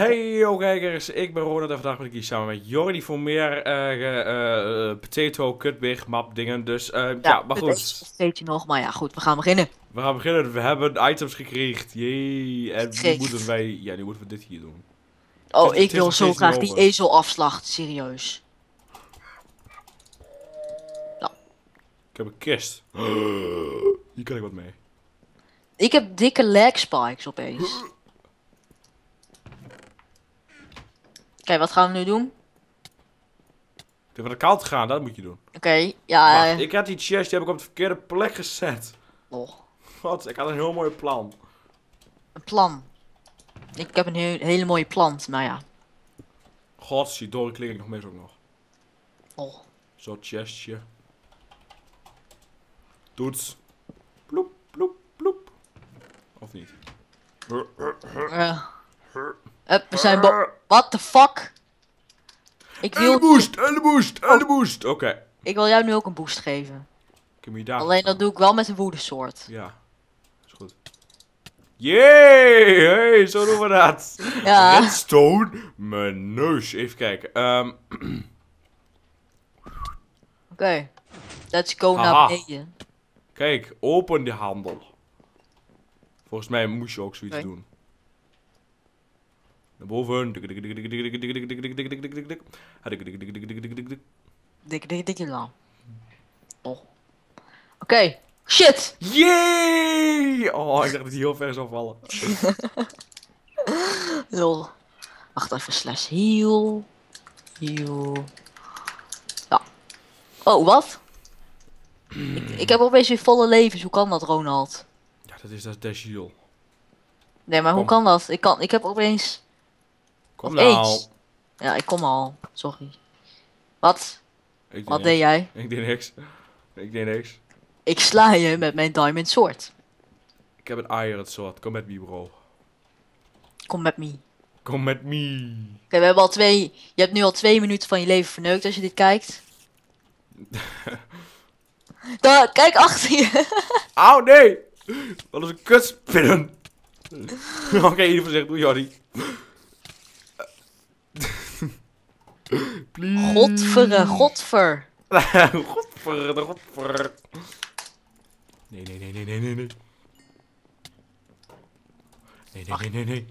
Hey yo kijkers, ik ben Ronald en vandaag ben ik hier samen met Jordi voor meer eh ge- eh, potato, kutbig, map dingen. Dus eh, ja, maar goed. Steeds nog, maar ja, goed, we gaan beginnen. We gaan beginnen. We hebben items gekregen. Jee. En nu moeten wij, ja, nu moeten we dit hier doen. Oh, Het ik het wil zo graag die ezel afslachten, serieus. Ik heb een kist. Hier kan ik wat mee. Ik heb dikke leg spikes opeens. Oké, wat gaan we nu doen? Ik heb naar de kant gaan, dat moet je doen. Oké, ja, Wacht, eh, ik had die chest, die heb ik op de verkeerde plek gezet. oh, God, ik had een heel mooi plan. een plan. Ik heb een heel- hele mooie plant, maar ja. God, zie door klink ik nog mis ook nog. Oh. Zo chestje. Toets. Ploep, ploep, ploep. Of niet? eh. Hup, we zijn bo- What the fuck? Ik wil, boost, en de boost, en de boost. Oké. ik wil jou nu ook een boost geven. Daar. Alleen dat doe ik wel met een woedesoort. Ja. Is goed. Yay! Hey, zo doen we dat. Ja. Redstone. Mijn neus. Even kijken. Ehm, Oké. Let's go Haha. naar beneden. kijk, open de handel. Volgens mij moest je ook zoiets doen. Naar boven. Dik, dik, dik, lang. Oh. Oké. Shit! Yay! Oh, ik dacht dat hij heel ver zou vallen. Lol. Wacht even, slash heal. Heal. Ja. Oh, wat? ik, ik heb opeens weer volle levens. Hoe kan dat, Ronald? Ja, dat is dat Dash Nee, maar hoe Kom. kan dat? Ik, kan, ik heb opeens... Kom nou. eens. Ja, ik kom al. Sorry. Wat? Deed Wat niks. deed jij? Ik deed niks. Ik deed niks. Ik sla je met mijn diamond sword. Ik heb een iron sword. Kom met me, bro. Kom met me. Kom met me. Oké, we hebben al twee... Je hebt nu al twee minuten van je leven verneukt als je dit kijkt. Daar, kijk achter je. Auw, nee! Wat is een kutspinnen. Oké, in ieder geval zeg, doe Jordi. Please. Godverre, godver. godver, de godver. Nee, nee, nee, nee, nee, nee, nee. Nee, nee, nee, nee, nee.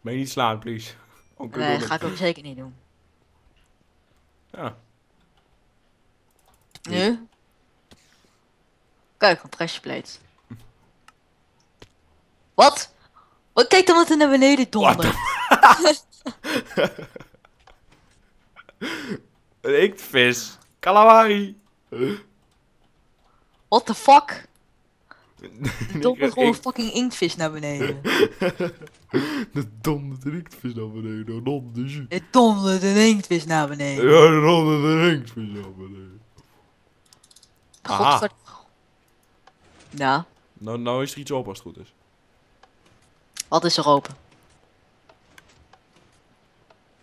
Ben je niet slaan, please. Oh, kut, Nee, dat ga ik het. ook zeker niet doen. Ja. Nu? Kijk, een pressure plate. Wat? Wat? Kijk dan wat er naar beneden What dondert. Een inktvis. Calamari. What the fuck? Er dondert gewoon een fucking inktvis naar beneden. De dondert een inktvis naar beneden. Donders. Er dondert een inktvis naar beneden. Ja, de dondert een inktvis naar beneden. Godver... Ja, Nou, nou is er iets open als het goed is. wat is er open?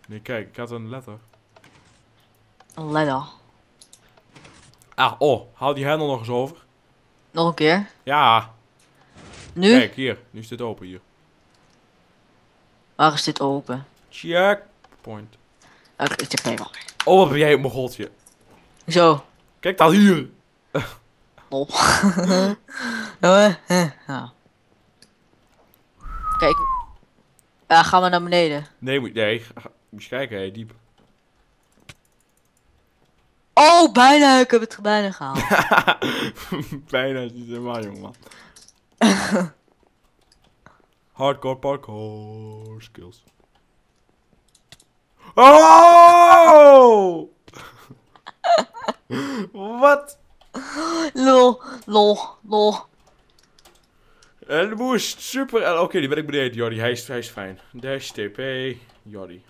Nee, kijk, ik had een letter. Een ladder. Ah, oh, haal die hendel nog eens over. Nog een keer. Ja, Nu? kijk, hier. Nu is dit open hier. Waar is dit open? Checkpoint. Oké, ik heb even. Oh, wat ben jij een mogoltje. Zo. Kijk dan hier. Lol. Ja. Kijk. Ja, gaan we naar beneden. Nee, moet, nee, moet je kijken, hé, diep. Oh, bijna. Ik heb het bijna gehaald. Bijna is niet helemaal, jongen. Hardcore parkour skills. Oh! Wat? lol, lol, lol. En de boost, super. Oké, die ben ik beneden, Jordi. Hij is, hij is fijn. Dash TP, Jordi.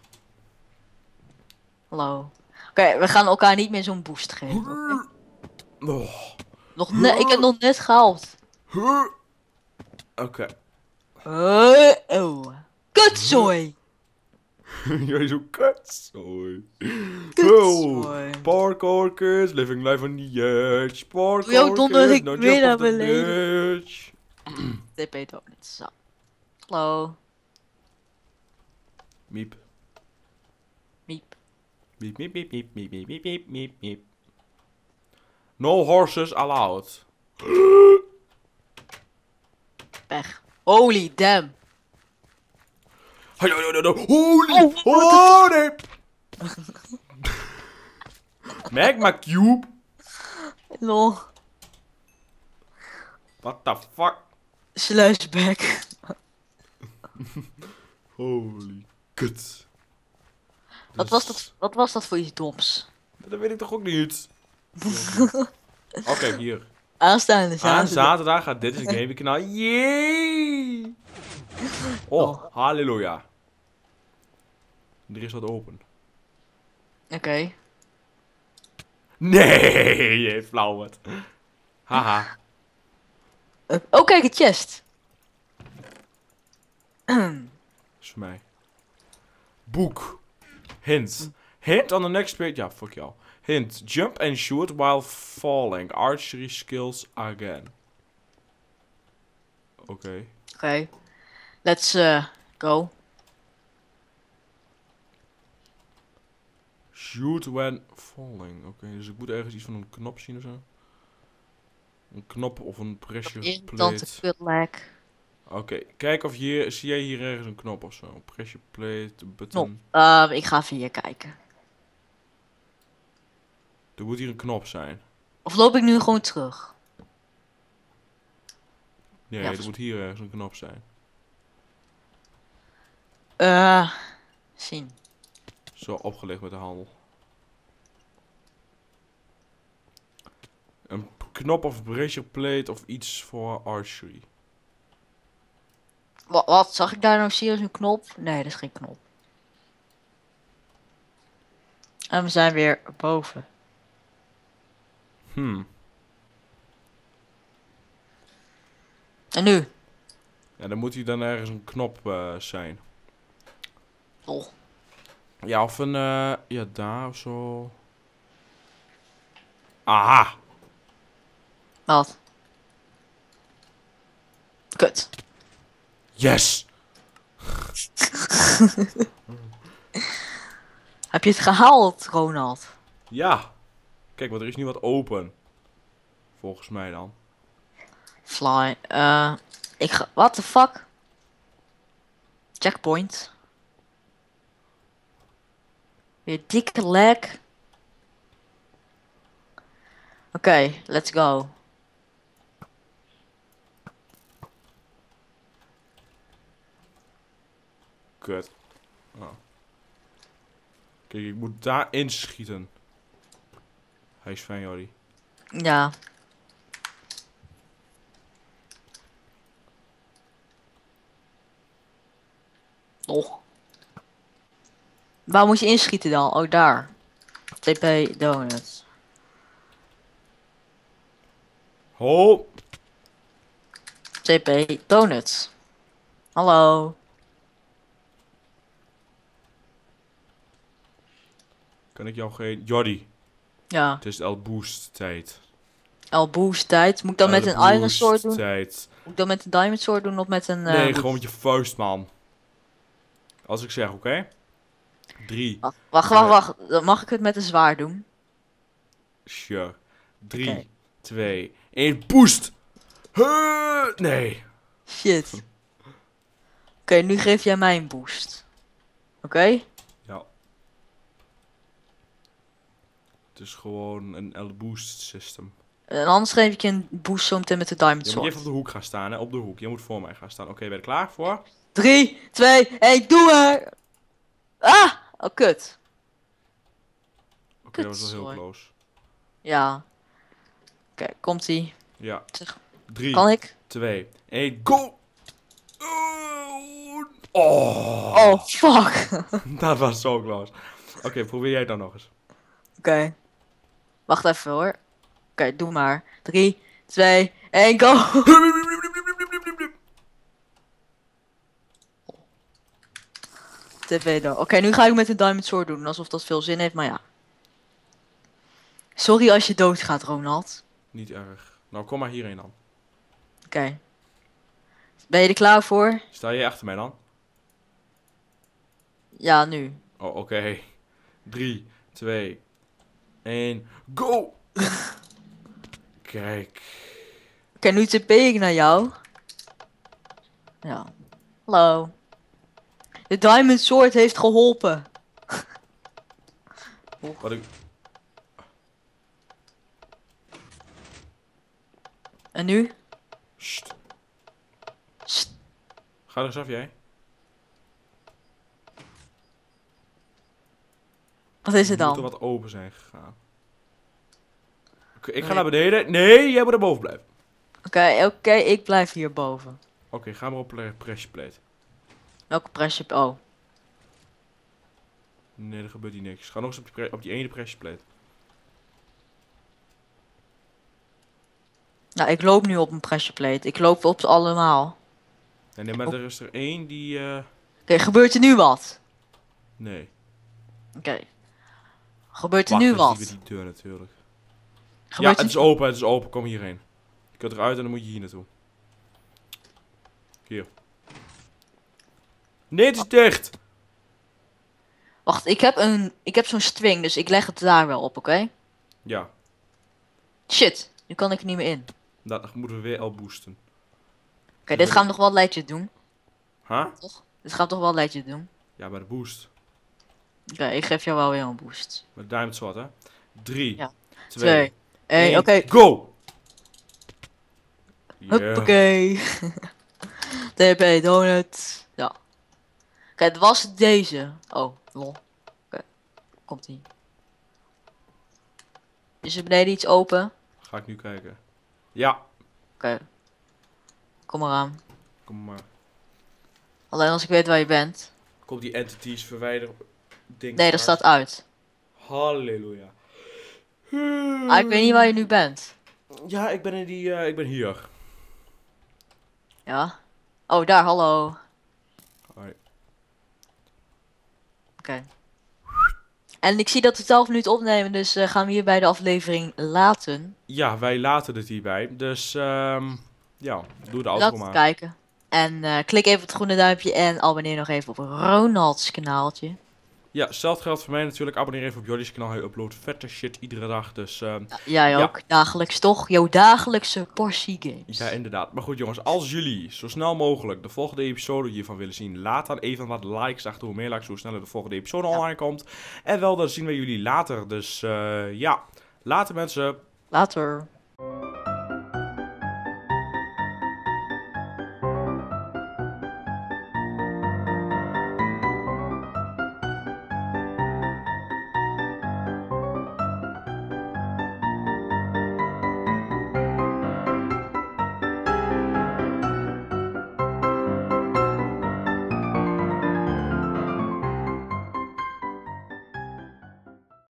Hallo. Oké, we gaan elkaar niet meer zo'n boost geven. Oh. Nog ne ik heb nog net gehaald. Oké. Uh, oh. Kutzooi. Jij zo kut. Sorry. Kutzooi. Oh, parkour kids, living life on the edge. Parkour Yo, donder ik weer naar beneden. edge. TP donuts. Zo. Hallo. Miep. Miep, miep, miep, miep, miep, miep, miep, miep, miep, miep. No horses allowed. Weg. Holy damn. Holy, Oh, holy. Magma cube. Lol. What the fuck? Sluisback. Holy kut. Wat was, dat, wat was dat voor iets doms? Dat weet ik toch ook niet. Oké, hier. Aanstaande Aan zaterdag. zaterdag gaat dit is een gaming kanaal. Yay! Oh, Oh. halleluja. Er is wat open. Oké. Nee, je flauw wat. Haha. Oh, kijk, een chest. is voor mij. Boek. Hint. Hint on the next page. Ja, fuck jou. Hint. Jump and shoot while falling. Archery skills again. Oké. Oké. Let's eh, go. Shoot when falling. Oké, dus ik moet ergens iets van een knop zien of zo. Een knop of een pressure Irritante plate. Oké, kijk of hier, zie jij hier ergens een knop of zo? Pressure plate, button. Ehm, ik ga even hier kijken. Er moet hier een knop zijn. Of loop ik nu gewoon terug? Nee, Ja, er moet hier ergens een knop zijn. Eh, zien. Zo opgelicht met de handel. Een knop of pressure plate of iets voor archery. Wat, wat? Zag ik daar nou serieus een knop? Nee, dat is geen knop. En we zijn weer boven. Hmm. En nu? Ja, dan moet hier dan ergens een knop eh, zijn. Oh. Ja, of een, eh, ja, daar of zo. Aha! Wat? Kut. Yes! Heb je het gehaald, Ronald? Ja! Kijk, want er is nu wat open. Volgens mij dan. Fly. Eh, ik ga. What the fuck? Checkpoint. Weer dikke lag. Oké, let's go. Kut. Oh. Kijk, ik moet daar inschieten. Hij is fijn, Jordi. Ja. Oh. Waar moet je inschieten dan? Oh, daar. TP Donuts. Ho! TP Donuts. Hallo. Kan ik jou geen... Jordi, Ja. het is El Boost tijd. El Boost tijd. Moet ik dan met een Iron Sword doen? tijd. Moet ik dan met een Diamond Sword doen of met een... eh, Nee, gewoon met je vuist, man. Als ik zeg, oké? Drie. Wacht, wacht, wacht, wacht. Dan mag ik het met een zwaard doen? Sure. Drie, Oké. twee, één. Boost! Huh, nee. Shit. Oké, nu geef jij mij een boost. Oké? Ja. Het is gewoon een El Boost system. En anders geef ik je een boost zo meteen met de Diamond Je moet Sword. even op de hoek gaan staan, hè? Op de hoek. Je moet voor mij gaan staan. Oké, ben je klaar voor? 3, 2, 1, doe er! Ah! Oh, kut. Oké, dat was wel heel close. Ja. Oké, komt ie. Ja. Zeg, Drie, Kan ik? twee, één, go! Oh, oh, Oh, fuck. dat was zo close. Oké, probeer jij het dan nog eens. Oké. Wacht even hoor. Oké, doe maar. 3, 2, 1, go! TV dan. Oké, nu ga ik met een Diamond Sword doen. Alsof dat veel zin heeft, maar ja. Sorry als je doodgaat, Ronald. Niet erg. Nou, kom maar hierheen dan. Oké. Ben je er klaar voor? Sta je achter mij dan? Ja, nu. Oh, oké. 3, 2, 1, go! Kijk. Oké, nu TP ik naar jou. Ja. Hallo. De Diamond Sword heeft geholpen. Wat ik... En nu? Sst. Sst. Ga er eens af, jij. Wat is het moet er dan? wat open zijn gegaan. Oké, ik ga Nee. naar beneden. Nee, jij moet er boven blijven. Oké, oké, ik blijf hierboven. Oké, ga maar op pressure plate. Welke pressure... Oh. Nee, er gebeurt hier niks. Ga nog eens op die, op die ene pressure plate. Nou, ik loop nu op een pressure plate. Ik loop op ze allemaal. Nee, nee maar Op- er is er één die... eh, Oké, gebeurt er nu wat? Nee. Oké. Gebeurt er Wacht, nu wat? die deur natuurlijk. Ja, het is open, het is open. Kom hierheen. Je kunt eruit en dan moet je hier naartoe. Hier. Nee, het is dicht! Wacht, ik heb, een, ik heb zo'n string, dus ik leg het daar wel op, oké? Ja, Shit, nu kan ik er niet meer in. Oké, dat moeten we weer al boosten. dit gaan we nog wel een lijtje doen, Huh? toch? Dit gaan we toch wel een lijtje doen. Ja, bij de boost. Oké, ik geef jou wel weer een boost. Met diamond sword, hè? 3, Ja. 2, Twee. Hey, oké. Go! Yeah. Huppakee. TP donut. Ja. Oké, het was deze. Oh, lol. Oké, komt ie. Is er beneden iets open? Ga ik nu kijken. Ja, Oké. Kom maar aan. kom maar. Alleen als ik weet waar je bent. Kom die entities verwijderen. Ding Nee, dat staat uit. Halleluja. Ah, ik weet niet waar je nu bent. Ja, ik ben in die, eh, ik ben hier. Ja? Oh, daar, hallo. Hoi. Oké. En ik zie dat we 12 minuten opnemen, dus eh, gaan we hier bij de aflevering laten. Ja, wij laten het hierbij. Dus, ehm ja, doe de Laat outro het maar. kijken. En eh, klik even op het groene duimpje en abonneer nog even op Ronald's kanaaltje. Ja, hetzelfde geldt voor mij natuurlijk. Abonneer even op Jordi's kanaal. Hij uploadt vette shit iedere dag. Dus, Ja, jij Ja. ook. Dagelijks toch? Jouw dagelijkse portie games. ja, inderdaad. Maar goed, jongens. Als jullie zo snel mogelijk de volgende episode hiervan willen zien, laat dan even wat likes achter. Hoe meer likes, hoe sneller de volgende episode Ja. online komt. En wel, dan zien we jullie later. Dus, eh, ja. Later mensen. Later.